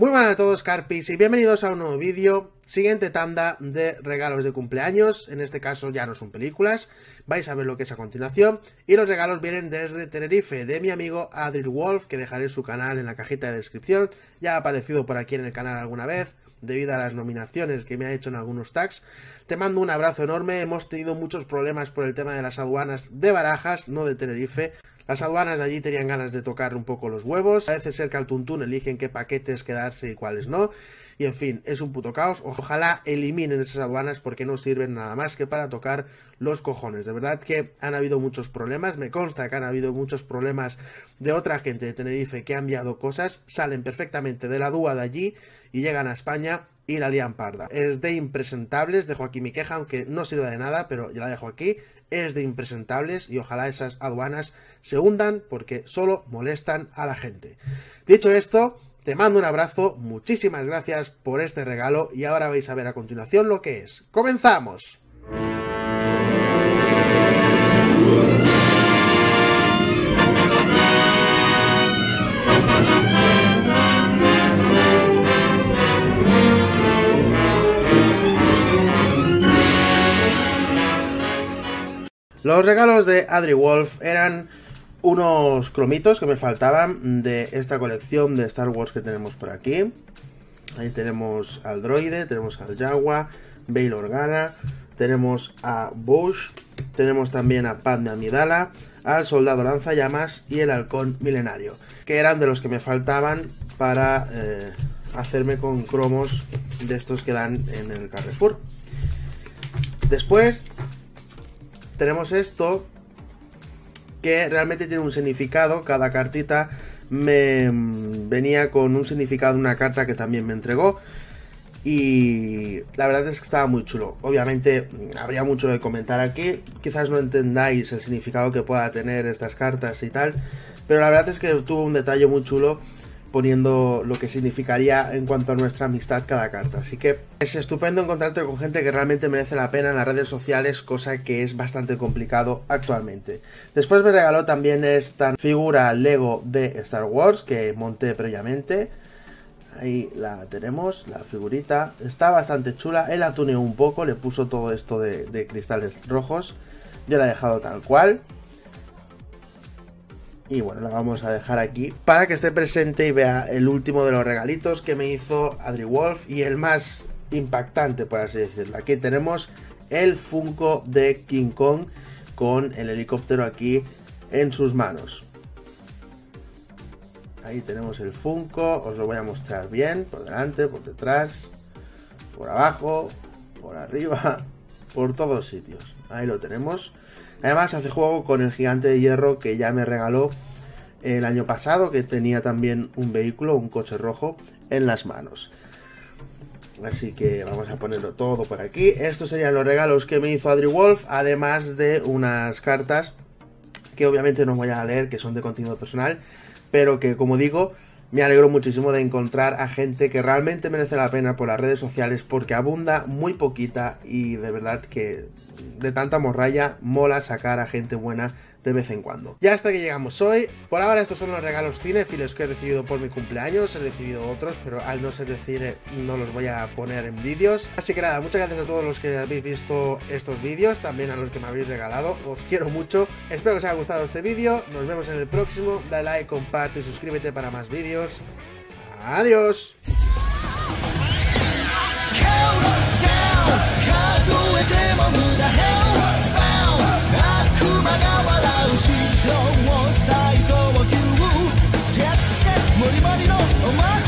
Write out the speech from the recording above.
Muy buenas a todos Carpis y bienvenidos a un nuevo vídeo, siguiente tanda de regalos de cumpleaños, en este caso ya no son películas, vais a ver lo que es a continuación, y los regalos vienen desde Tenerife, de mi amigo Adriel Wolf, que dejaré su canal en la cajita de descripción, ya ha aparecido por aquí en el canal alguna vez, debido a las nominaciones que me ha hecho en algunos tags. Te mando un abrazo enorme, hemos tenido muchos problemas por el tema de las aduanas de Barajas, no de Tenerife, las aduanas de allí tenían ganas de tocar un poco los huevos. Parece ser que al tuntún eligen qué paquetes quedarse y cuáles no. Y en fin, es un puto caos. Ojalá eliminen esas aduanas porque no sirven nada más que para tocar los cojones. De verdad que han habido muchos problemas. Me consta que han habido muchos problemas de otra gente de Tenerife que ha enviado cosas. Salen perfectamente de la dúa de allí y llegan a España y la lían parda. Es de impresentables, dejo aquí mi queja, aunque no sirva de nada, pero ya la dejo aquí. Es de impresentables y ojalá esas aduanas se hundan porque solo molestan a la gente. Dicho esto, te mando un abrazo, muchísimas gracias por este regalo y ahora vais a ver a continuación lo que es. ¡Comenzamos! Los regalos de Adri Wolf eran unos cromitos que me faltaban de esta colección de Star Wars que tenemos por aquí. Ahí tenemos al droide, tenemos al Jaguar, Bail Organa, tenemos a Bush, tenemos también a Padme Amidala, al Soldado Lanzallamas y el Halcón Milenario, que eran de los que me faltaban para eh, hacerme con cromos de estos que dan en el Carrefour. Después tenemos esto, que realmente tiene un significado. Cada cartita me mm, venía con un significado una carta que también me entregó. Y la verdad es que estaba muy chulo. Obviamente mm, habría mucho que comentar aquí. Quizás no entendáis el significado que pueda tener estas cartas y tal. Pero la verdad es que tuvo un detalle muy chulo poniendo lo que significaría en cuanto a nuestra amistad cada carta. Así que es estupendo encontrarte con gente que realmente merece la pena en las redes sociales, cosa que es bastante complicado actualmente. Después me regaló también esta figura Lego de Star Wars que monté previamente. Ahí la tenemos, la figurita. Está bastante chula. Él la un poco, le puso todo esto de, de cristales rojos. Yo la he dejado tal cual. Y bueno, la vamos a dejar aquí para que esté presente y vea el último de los regalitos que me hizo Adri Wolf y el más impactante, por así decirlo. Aquí tenemos el Funko de King Kong con el helicóptero aquí en sus manos. Ahí tenemos el Funko, os lo voy a mostrar bien, por delante, por detrás, por abajo, por arriba, por todos sitios. Ahí lo tenemos. Además hace juego con el gigante de hierro que ya me regaló el año pasado, que tenía también un vehículo, un coche rojo, en las manos. Así que vamos a ponerlo todo por aquí. Estos serían los regalos que me hizo Adri Wolf, además de unas cartas que obviamente no voy a leer, que son de contenido personal, pero que como digo, me alegro muchísimo de encontrar a gente que realmente merece la pena por las redes sociales porque abunda muy poquita y de verdad que de tanta morralla mola sacar a gente buena de vez en cuando. Ya hasta que llegamos hoy. Por ahora estos son los regalos cinefiles que he recibido por mi cumpleaños. He recibido otros, pero al no ser de cine no los voy a poner en vídeos. Así que nada, muchas gracias a todos los que habéis visto estos vídeos, también a los que me habéis regalado. Os quiero mucho. Espero que os haya gustado este vídeo. Nos vemos en el próximo. Dale like, comparte y suscríbete para más vídeos. Adiós. り回りのお前